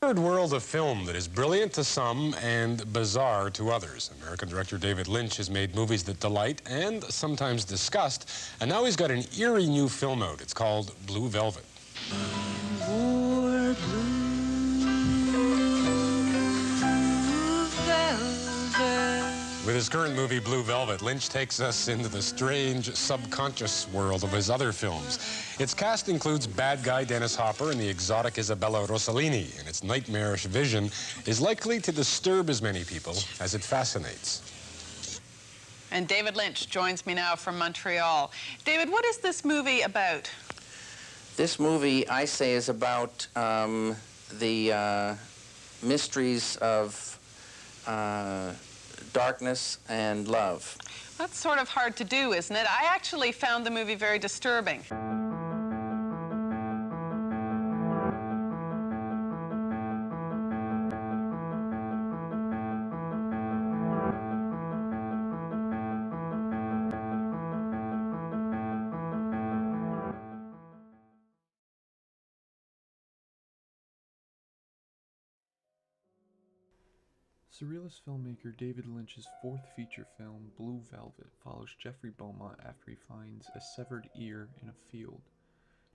Third world of film that is brilliant to some and bizarre to others. American director David Lynch has made movies that delight and sometimes disgust, and now he's got an eerie new film out. It's called Blue Velvet. With his current movie, Blue Velvet, Lynch takes us into the strange, subconscious world of his other films. Its cast includes bad guy Dennis Hopper and the exotic Isabella Rossellini, and its nightmarish vision is likely to disturb as many people as it fascinates. And David Lynch joins me now from Montreal. David, what is this movie about? This movie, I say, is about um, the uh, mysteries of uh, darkness and love. That's sort of hard to do, isn't it? I actually found the movie very disturbing. Surrealist filmmaker David Lynch's fourth feature film, Blue Velvet, follows Jeffrey Beaumont after he finds a severed ear in a field.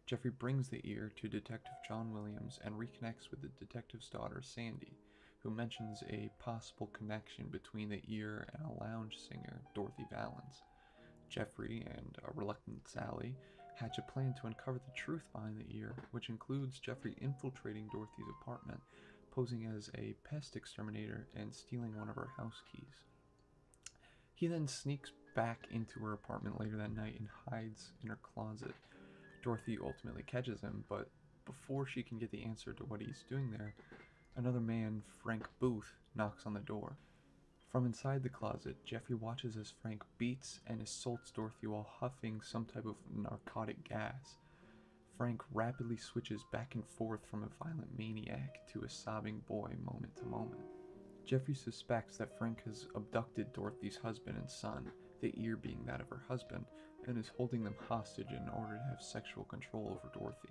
Jeffrey brings the ear to Detective John Williams and reconnects with the detective's daughter, Sandy, who mentions a possible connection between the ear and a lounge singer, Dorothy Vallens. Jeffrey and a reluctant Sally hatch a plan to uncover the truth behind the ear, which includes Jeffrey infiltrating Dorothy's apartment posing as a pest exterminator and stealing one of her house keys. He then sneaks back into her apartment later that night and hides in her closet. Dorothy ultimately catches him, but before she can get the answer to what he's doing there, another man, Frank Booth, knocks on the door. From inside the closet, Jeffrey watches as Frank beats and assaults Dorothy while huffing some type of narcotic gas. Frank rapidly switches back and forth from a violent maniac to a sobbing boy moment to moment. Jeffrey suspects that Frank has abducted Dorothy's husband and son, the ear being that of her husband, and is holding them hostage in order to have sexual control over Dorothy.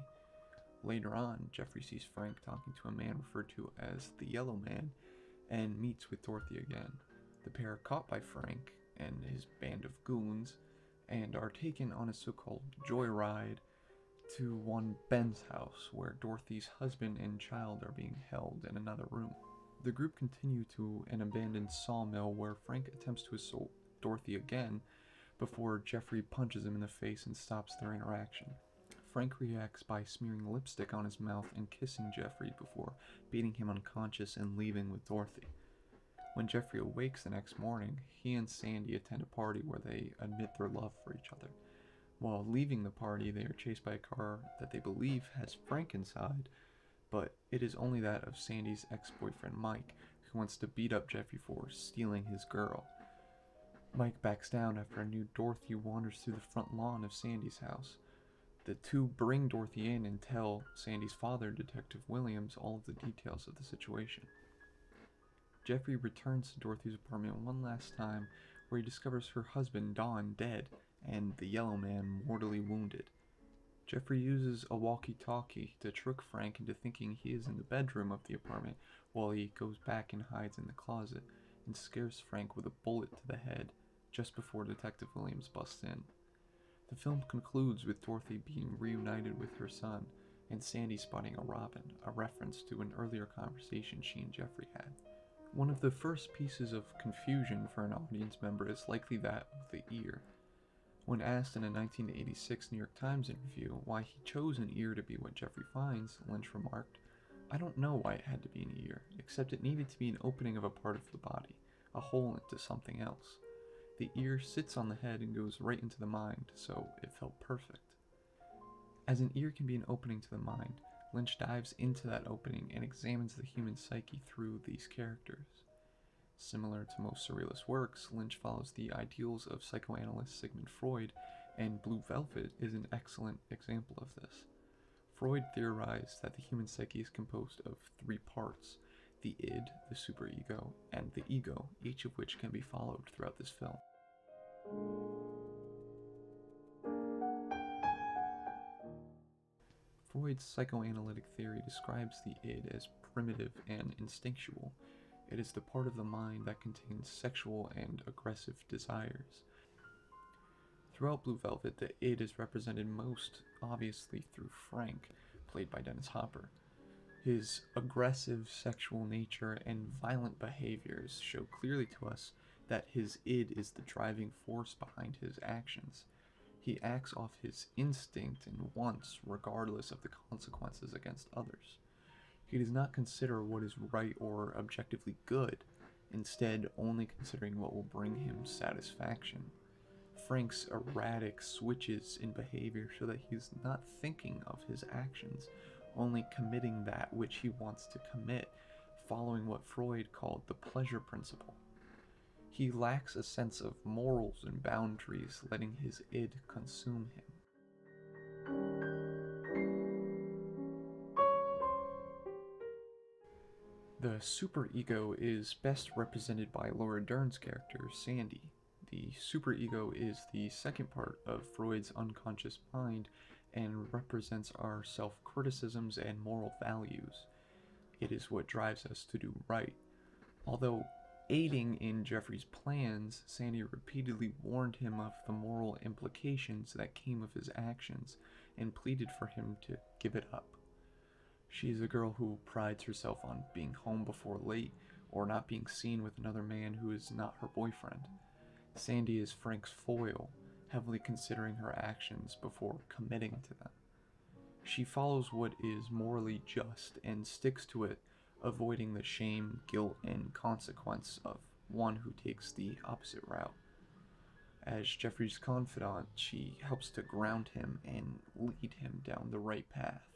Later on, Jeffrey sees Frank talking to a man referred to as the Yellow Man and meets with Dorothy again. The pair are caught by Frank and his band of goons and are taken on a so called joyride to one Ben's house, where Dorothy's husband and child are being held in another room. The group continue to an abandoned sawmill where Frank attempts to assault Dorothy again before Jeffrey punches him in the face and stops their interaction. Frank reacts by smearing lipstick on his mouth and kissing Jeffrey before beating him unconscious and leaving with Dorothy. When Jeffrey awakes the next morning, he and Sandy attend a party where they admit their love for each other. While leaving the party, they are chased by a car that they believe has Frank inside, but it is only that of Sandy's ex boyfriend Mike, who wants to beat up Jeffrey for stealing his girl. Mike backs down after a new Dorothy wanders through the front lawn of Sandy's house. The two bring Dorothy in and tell Sandy's father, Detective Williams, all of the details of the situation. Jeffrey returns to Dorothy's apartment one last time, where he discovers her husband, Don, dead and the yellow man mortally wounded. Jeffrey uses a walkie talkie to trick Frank into thinking he is in the bedroom of the apartment while he goes back and hides in the closet and scares Frank with a bullet to the head just before Detective Williams busts in. The film concludes with Dorothy being reunited with her son and Sandy spotting a robin, a reference to an earlier conversation she and Jeffrey had. One of the first pieces of confusion for an audience member is likely that of the ear. When asked in a 1986 New York Times interview why he chose an ear to be what Jeffrey finds, Lynch remarked, I don't know why it had to be an ear, except it needed to be an opening of a part of the body, a hole into something else. The ear sits on the head and goes right into the mind, so it felt perfect. As an ear can be an opening to the mind, Lynch dives into that opening and examines the human psyche through these characters. Similar to most surrealist works, Lynch follows the ideals of psychoanalyst Sigmund Freud, and Blue Velvet is an excellent example of this. Freud theorized that the human psyche is composed of three parts the id, the superego, and the ego, each of which can be followed throughout this film. Freud's psychoanalytic theory describes the id as primitive and instinctual. It is the part of the mind that contains sexual and aggressive desires. Throughout Blue Velvet, the id is represented most obviously through Frank, played by Dennis Hopper. His aggressive sexual nature and violent behaviors show clearly to us that his id is the driving force behind his actions. He acts off his instinct and wants, regardless of the consequences against others. He does not consider what is right or objectively good, instead, only considering what will bring him satisfaction. Frank's erratic switches in behavior show that he's not thinking of his actions, only committing that which he wants to commit, following what Freud called the pleasure principle. He lacks a sense of morals and boundaries, letting his id consume him. The superego is best represented by Laura Dern's character, Sandy. The superego is the second part of Freud's unconscious mind and represents our self criticisms and moral values. It is what drives us to do right. Although Aiding in Jeffrey's plans, Sandy repeatedly warned him of the moral implications that came of his actions and pleaded for him to give it up. She is a girl who prides herself on being home before late or not being seen with another man who is not her boyfriend. Sandy is Frank's foil, heavily considering her actions before committing to them. She follows what is morally just and sticks to it avoiding the shame, guilt, and consequence of one who takes the opposite route. As Jeffrey's confidant, she helps to ground him and lead him down the right path.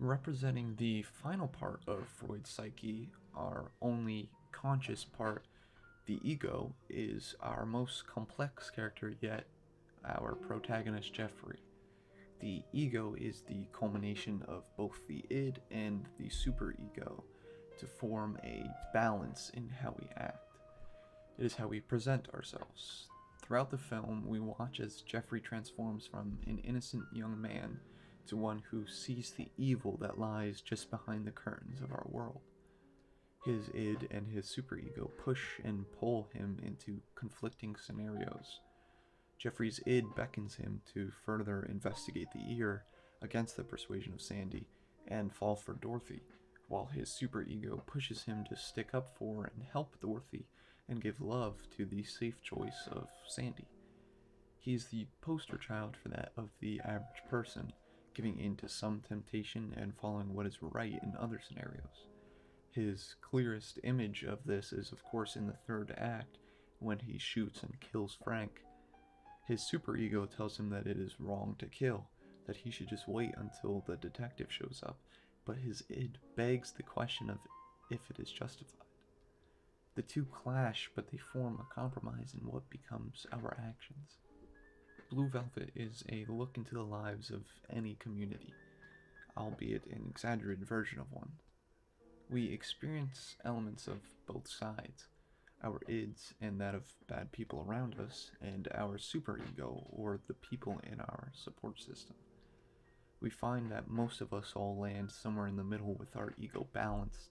Representing the final part of Freud's psyche, our only conscious part, the ego, is our most complex character yet our protagonist Jeffrey. The ego is the culmination of both the id and the superego to form a balance in how we act. It is how we present ourselves. Throughout the film, we watch as Jeffrey transforms from an innocent young man to one who sees the evil that lies just behind the curtains of our world. His id and his superego push and pull him into conflicting scenarios Jeffrey's id beckons him to further investigate the ear against the persuasion of Sandy and fall for Dorothy, while his superego pushes him to stick up for and help Dorothy and give love to the safe choice of Sandy. He's the poster child for that of the average person, giving in to some temptation and following what is right in other scenarios. His clearest image of this is, of course, in the third act when he shoots and kills Frank his superego tells him that it is wrong to kill, that he should just wait until the detective shows up, but his id begs the question of if it is justified. The two clash, but they form a compromise in what becomes our actions. Blue Velvet is a look into the lives of any community, albeit an exaggerated version of one. We experience elements of both sides our ids and that of bad people around us, and our superego, or the people in our support system. We find that most of us all land somewhere in the middle with our ego balanced,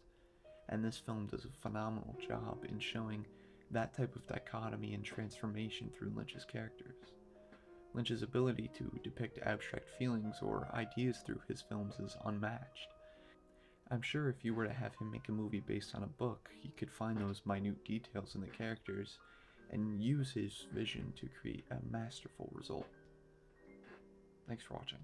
and this film does a phenomenal job in showing that type of dichotomy and transformation through Lynch's characters. Lynch's ability to depict abstract feelings or ideas through his films is unmatched, I'm sure if you were to have him make a movie based on a book, he could find those minute details in the characters and use his vision to create a masterful result. Thanks for watching.